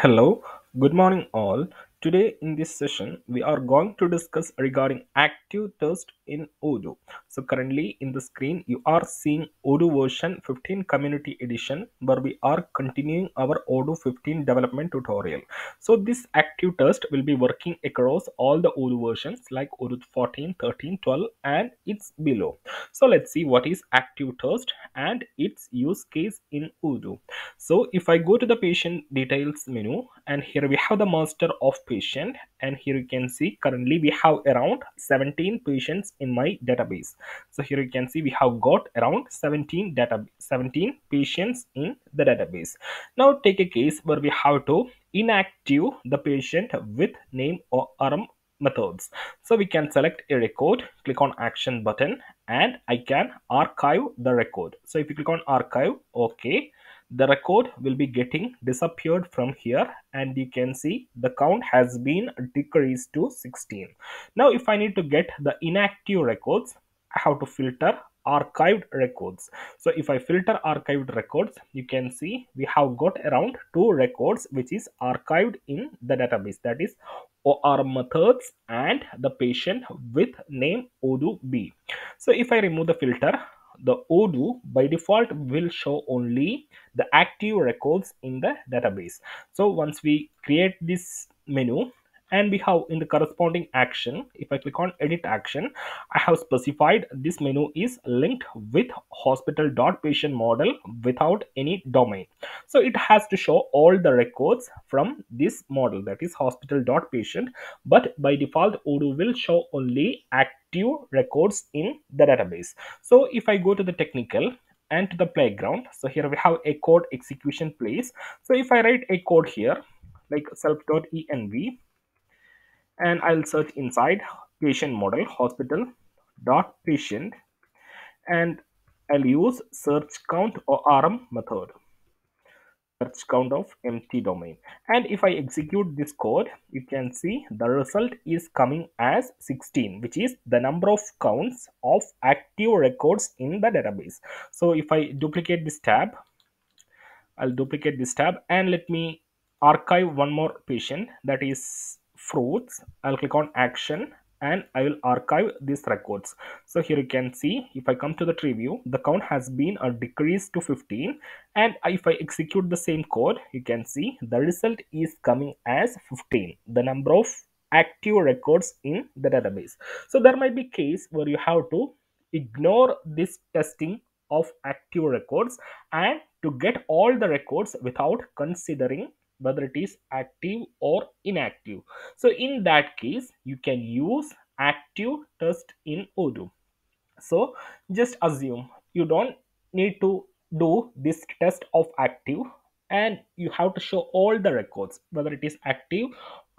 Hello, good morning all. Today in this session we are going to discuss regarding active test in Odoo. So currently in the screen you are seeing Odoo version 15 community edition where we are continuing our Odoo 15 development tutorial. So this active test will be working across all the Odoo versions like Odoo 14, 13, 12 and it's below. So let's see what is active test and its use case in Odoo. So if I go to the patient details menu and here we have the master of patient and here you can see currently we have around 17 patients in my database. So here you can see we have got around 17 data 17 patients in the database. Now take a case where we have to inactive the patient with name or arm methods. So we can select a record, click on action button and I can archive the record. So if you click on archive, okay the record will be getting disappeared from here and you can see the count has been decreased to 16 now if i need to get the inactive records i have to filter archived records. So if i filter archived records you can see we have got around two records which is archived in the database. That is or methods and the patient with name odoo b. So if i remove the filter the odoo by default will show only the active records in the database. So once we create this menu and we have in the corresponding action if i click on edit action i have specified this menu is linked with hospital dot patient model without any domain. So it has to show all the records from this model that is hospital dot patient but by default odoo will show only active records in the database. So if i go to the technical and to the playground so here we have a code execution place. So if i write a code here like self.env and I'll search inside patient model hospital dot patient and I'll use search count ORM method. Search count of empty domain. And if I execute this code you can see the result is coming as 16 which is the number of counts of active records in the database. So if I duplicate this tab I'll duplicate this tab and let me archive one more patient that is fruits i'll click on action and I will archive these records. So here you can see if I come to the tree view, the count has been uh, a decrease to 15 and if I execute the same code, you can see the result is coming as 15, the number of active records in the database. So there might be case where you have to ignore this testing of active records and to get all the records without considering whether it is active or inactive. So in that case you can use active test in odoo. So just assume you don't need to do this test of active and you have to show all the records whether it is active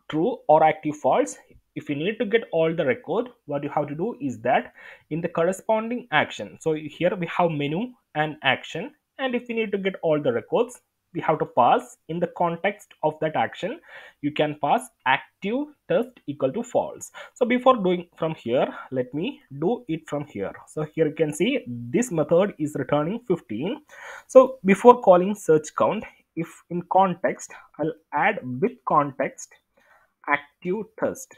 true or active false. If you need to get all the record what you have to do is that in the corresponding action. So here we have menu and action. And if you need to get all the records we have to pass in the context of that action. You can pass active test equal to false. So before doing from here let me do it from here. So here you can see this method is returning 15 so before calling search count if in context i'll add with context active test.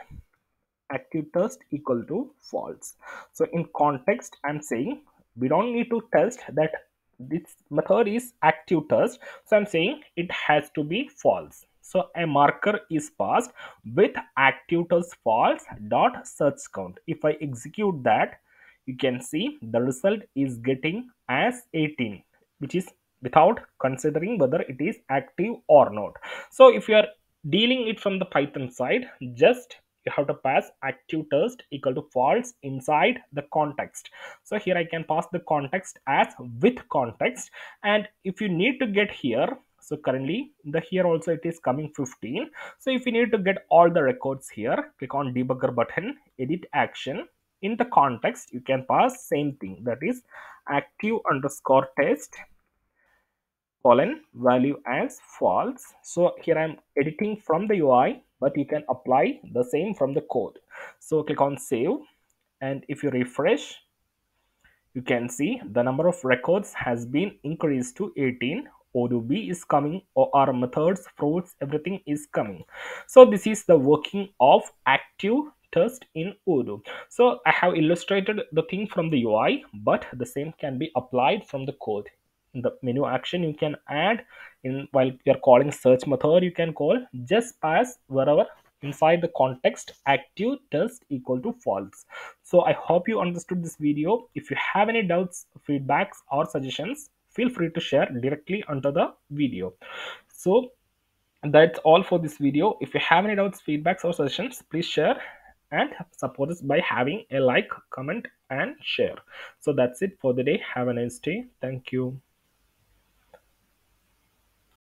Active test equal to false. So in context i'm saying we don't need to test that this method is active test. So i'm saying it has to be false. So a marker is passed with active test false dot search count. If i execute that you can see the result is getting as 18 which is without considering whether it is active or not. So if you are dealing it from the python side just you have to pass active test equal to false inside the context. So here i can pass the context as with context. And if you need to get here so currently the here also it is coming 15 so if you need to get all the records here click on debugger button edit action. In the context you can pass same thing that is active underscore test colon value as false so here i'm editing from the ui but you can apply the same from the code so click on save and if you refresh you can see the number of records has been increased to 18 O2B is coming, OR methods, fruits, everything is coming. So this is the working of active test in Odoo. So I have illustrated the thing from the UI, but the same can be applied from the code. The menu action, you can add in while you're calling search method, you can call just pass wherever inside the context active test equal to false. So i hope you understood this video. If you have any doubts feedbacks or suggestions feel free to share directly under the video. So that's all for this video. If you have any doubts feedbacks or suggestions please share and support us by having a like comment and share. So that's it for the day. Have a nice day. Thank you